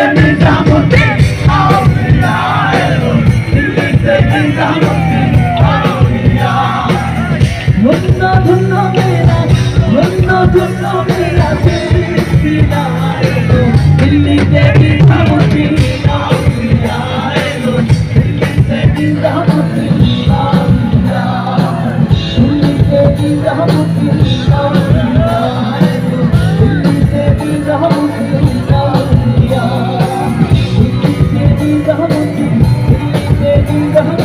Let me down, Kingdom.